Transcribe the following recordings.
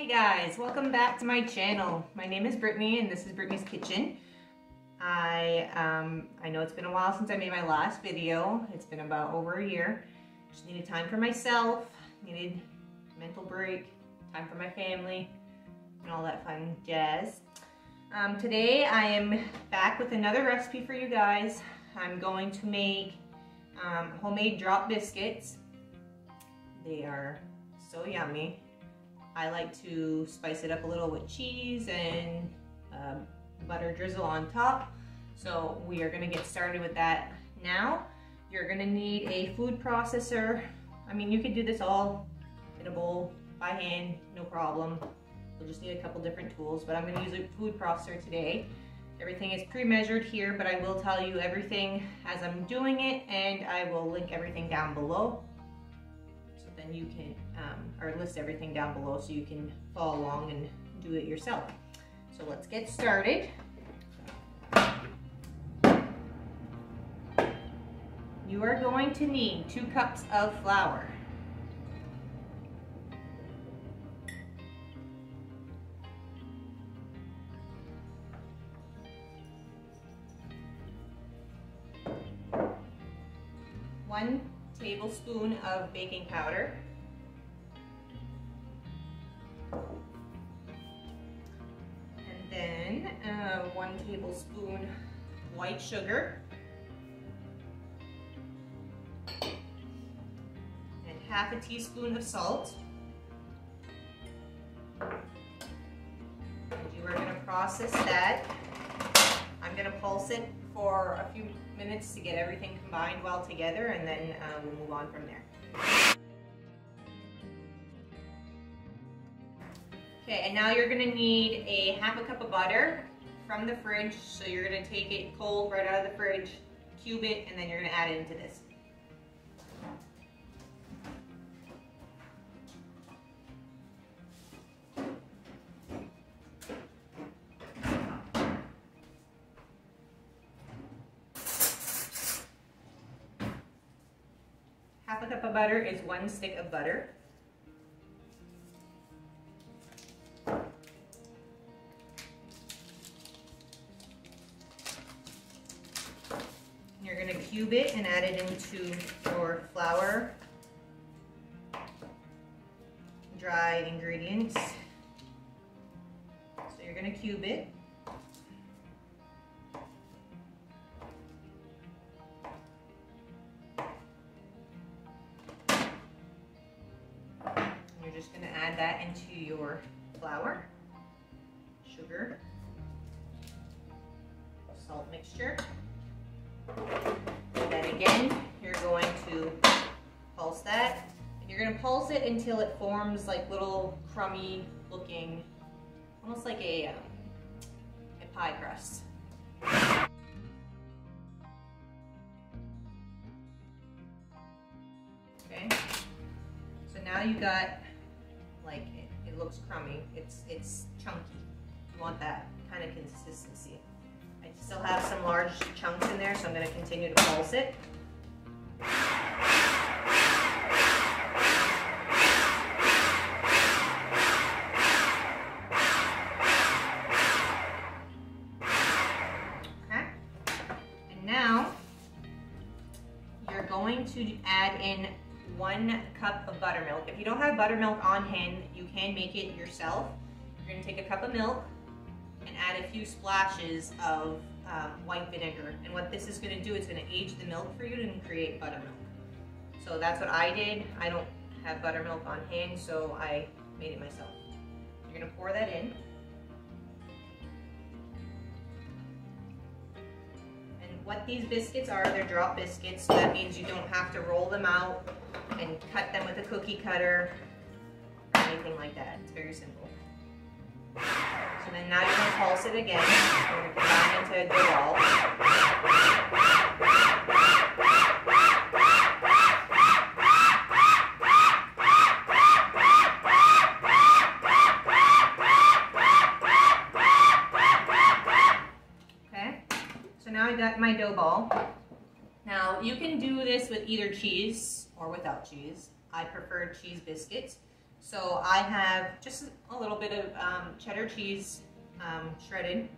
Hey guys, welcome back to my channel. My name is Britny and this is Britny's Kitchen. I um, I know it's been a while since I made my last video. It's been about over a year. Just needed time for myself, needed mental break, time for my family, and all that fun jazz. Um, today I am back with another recipe for you guys. I'm going to make um, homemade drop biscuits. They are so yummy. I like to spice it up a little with cheese and uh, butter drizzle on top. So we are gonna get started with that now. You're gonna need a food processor. I mean, you could do this all in a bowl by hand, no problem. You'll just need a couple different tools, but I'm gonna use a food processor today. Everything is pre-measured here, but I will tell you everything as I'm doing it, and I will link everything down below. So then you can, um, or list everything down below so you can follow along and do it yourself. So let's get started. You are going to need two cups of flour. One tablespoon of baking powder. One tablespoon white sugar. And half a teaspoon of salt. And you are gonna process that. I'm gonna pulse it for a few minutes to get everything combined well together and then uh, we'll move on from there. Okay, and now you're gonna need a half a cup of butter from the fridge. So you're gonna take it cold right out of the fridge, cube it, and then you're gonna add it into this. Half a cup of butter is one stick of butter. Cube it and add it into your flour, dry ingredients. So you're gonna cube it. You're just gonna add that into your flour, sugar, salt mixture. Again, you're going to pulse that. And you're gonna pulse it until it forms like little crummy looking, almost like a, um, a pie crust. Okay, so now you got like it, it looks crummy. It's it's chunky. You want that kind of consistency. I still have some large chunks in there, so I'm going to continue to pulse it. Okay. And now you're going to add in one cup of buttermilk. If you don't have buttermilk on hand, you can make it yourself. You're gonna take a cup of milk add a few splashes of um, white vinegar. And what this is gonna do, it's gonna age the milk for you and create buttermilk. So that's what I did. I don't have buttermilk on hand, so I made it myself. You're gonna pour that in. And what these biscuits are, they're drop biscuits, so that means you don't have to roll them out and cut them with a cookie cutter or anything like that. It's very simple. So then now you're going to pulse it again. You're going to combine into a dough ball. Okay, so now I got my dough ball. Now you can do this with either cheese or without cheese. I prefer cheese biscuits. So I have just a little bit of um, cheddar cheese um, shredded.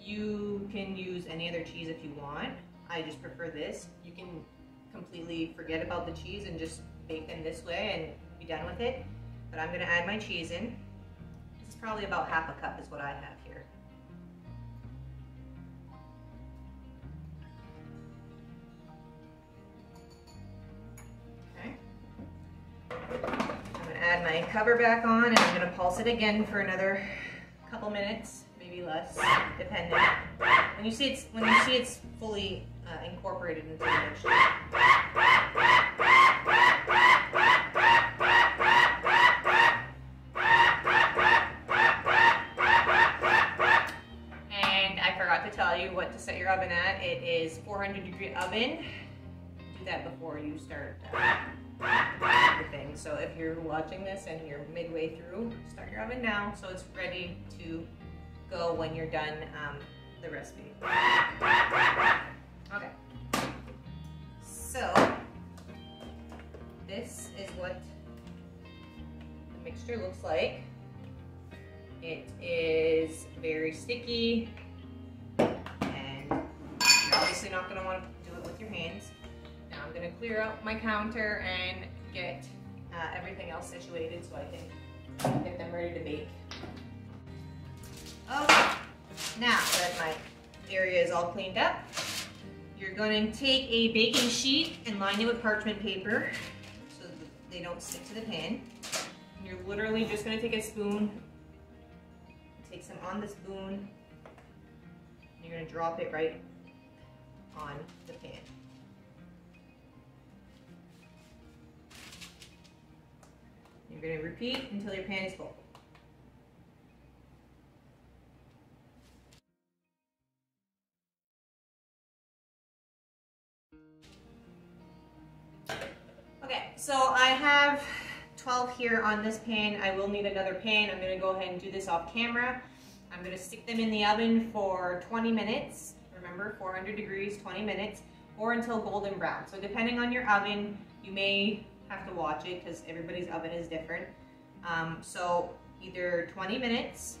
You can use any other cheese if you want. I just prefer this. You can completely forget about the cheese and just bake them this way and be done with it. But I'm gonna add my cheese in. This is probably about half a cup is what I have my cover back on and I'm gonna pulse it again for another couple minutes, maybe less, depending. When you see it's when you see it's fully uh, incorporated into the mixture. And I forgot to tell you what to set your oven at. It is 400 degree oven. Do that before you start uh, So if you're watching this and you're midway through, start your oven now so it's ready to go when you're done um, the recipe. Okay. So this is what the mixture looks like. It is very sticky and you're obviously not going to want to do it with your hands. Now I'm going to clear out my counter and get uh, everything else situated so I can get them ready to bake. Okay, now that my area is all cleaned up, you're going to take a baking sheet and line it with parchment paper so they don't stick to the pan. You're literally just going to take a spoon, take some on the spoon, you're going to drop it right on the pan. You're going to repeat until your pan is full. Okay, so I have 12 here on this pan. I will need another pan. I'm gonna go ahead and do this off camera. I'm gonna stick them in the oven for 20 minutes. Remember, 400 degrees, 20 minutes, or until golden brown. So depending on your oven, you may have to watch it because everybody's oven is different. Um, so either 20 minutes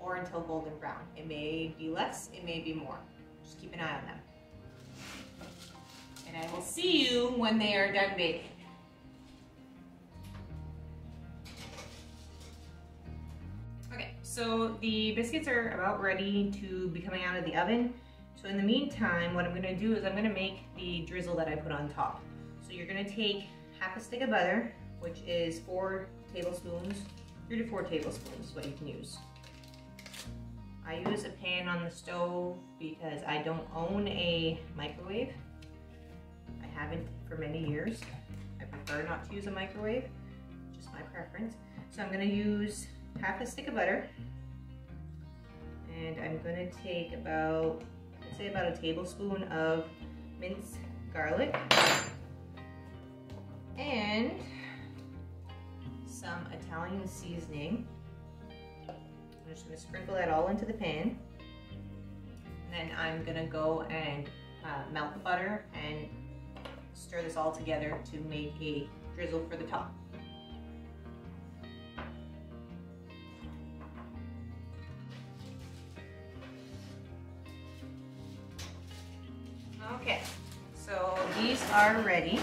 or until golden brown. It may be less, it may be more. Just keep an eye on them. And I will see you when they are done baking. Okay, so the biscuits are about ready to be coming out of the oven. So in the meantime, what I'm gonna do is I'm gonna make the drizzle that I put on top. So you're gonna take half a stick of butter, which is four tablespoons, three to four tablespoons what you can use. I use a pan on the stove because I don't own a microwave. I haven't for many years. I prefer not to use a microwave, just my preference. So I'm gonna use half a stick of butter and I'm gonna take about, I'd say about a tablespoon of minced garlic and some Italian seasoning. I'm just gonna sprinkle that all into the pan. And then I'm gonna go and uh, melt the butter and stir this all together to make a drizzle for the top. Okay, so these are ready.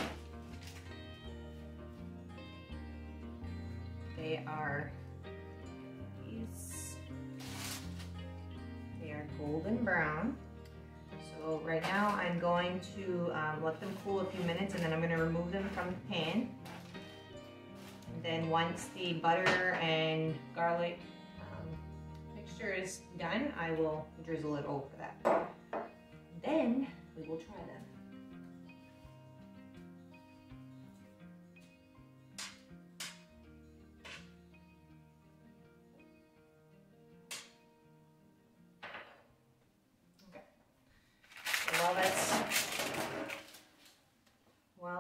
Let them cool a few minutes and then I'm going to remove them from the pan. And then once the butter and garlic um, mixture is done, I will drizzle it over that. Then we will try them.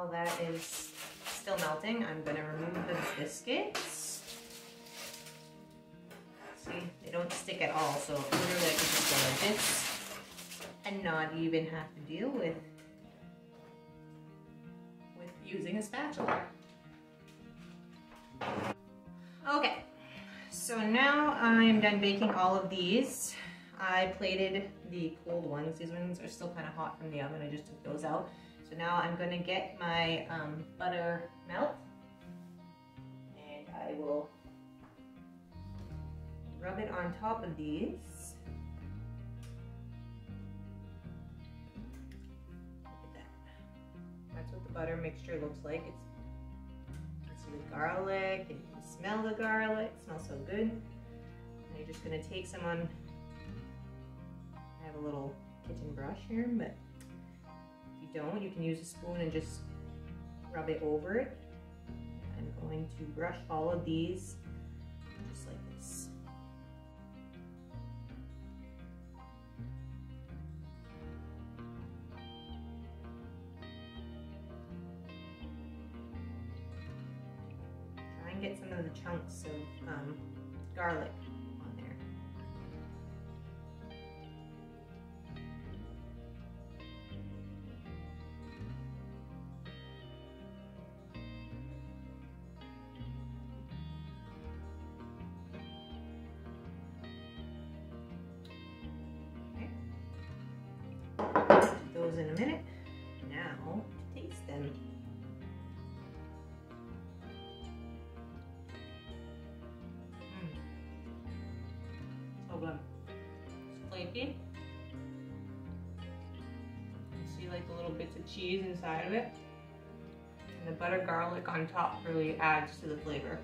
While that is still melting, I'm gonna remove the biscuits. See, they don't stick at all, so literally I can just go like this and not even have to deal with with using a spatula. Okay, so now I'm done baking all of these. I plated the cold ones. These ones are still kind of hot from the oven. I just took those out. So now I'm going to get my um, butter melt and I will rub it on top of these. Look at That. That's what the butter mixture looks like. It's it's the garlic and you can smell the garlic. It smells so good. And you're just gonna take some on, I have a little kitchen brush here, but don't, you can use a spoon and just rub it over it. I'm going to brush all of these just like this. Try and get some of the chunks of um, garlic like the little bits of cheese inside of it. And the butter garlic on top really adds to the flavor.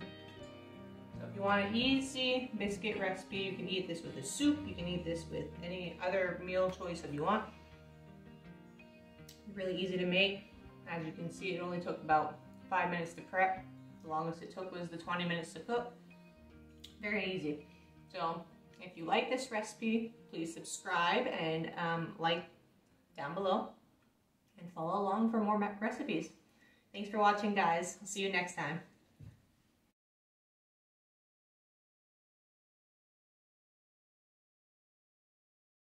So if you want an easy biscuit recipe, you can eat this with a soup. You can eat this with any other meal choice if you want. Really easy to make. As you can see, it only took about five minutes to prep. The longest it took was the 20 minutes to cook. Very easy. So if you like this recipe, please subscribe and um, like down below and follow along for more recipes. Thanks for watching guys. I'll see you next time.